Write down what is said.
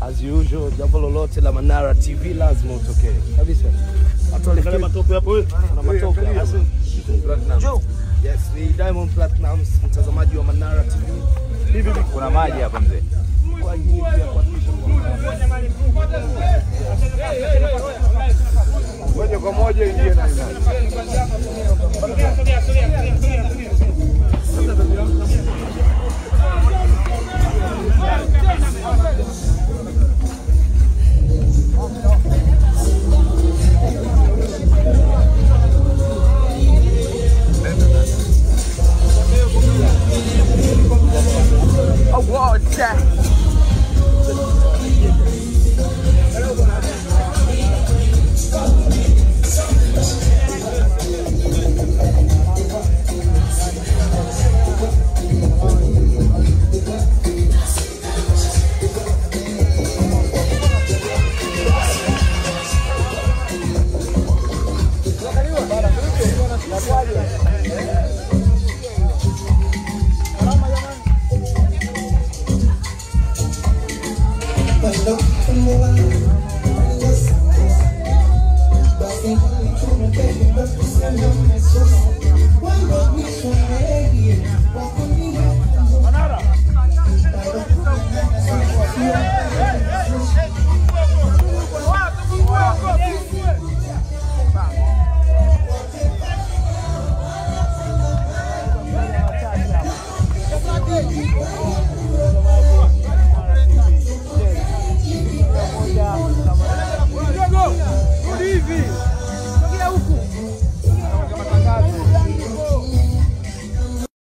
As usual, jambo lolote la Manara TV lazima utokee. Kabisa. Watu walifikia hapo. Kuna matope. Yes, ni Diamond Platnumz mtazamaji wa Manara TV. Hivi kuna maji hapa mzee. Kwa ajili ya kuhakikisha Moja ingie na imani. Yeah.